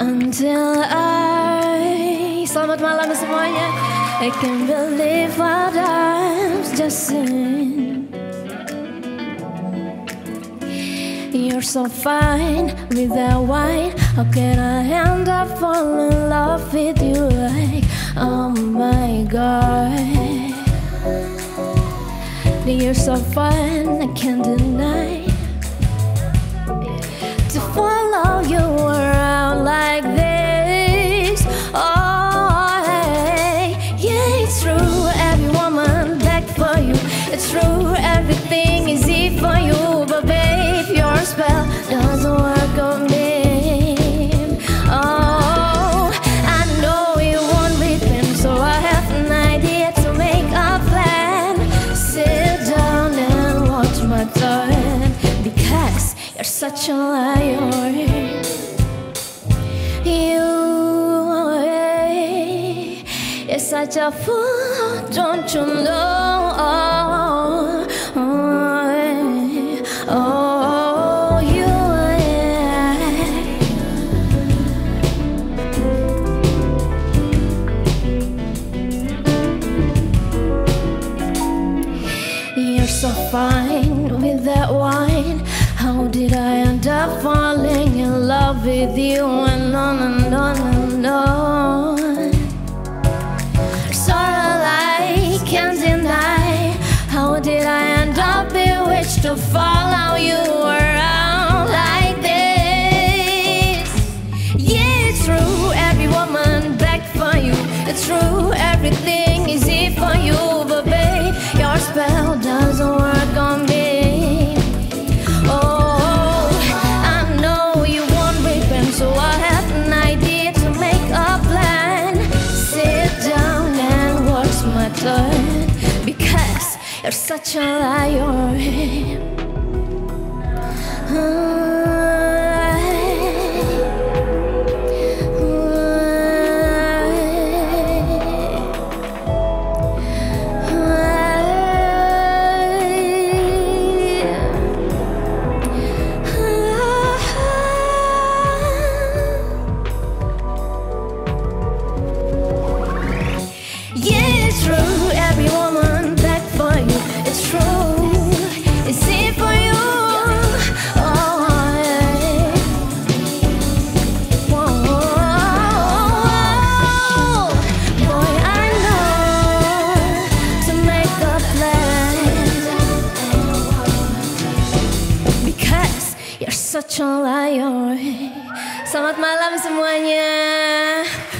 until I Selamat malam semuanya. I can't believe what I've just seen. You're so fine with that wine. How can I end up falling in love with you like Oh my god? You're so fine, I can't deny. To follow you around you're such a liar You You're such a fool, don't you know? Oh, oh, you You're so fine with that wine. How did I end up falling in love with you? And on and on and on. Sorrow I can't deny. How did I end up bewitched to follow you you're such a liar. Yeah, you're such a liar. Selamat malam semuanya.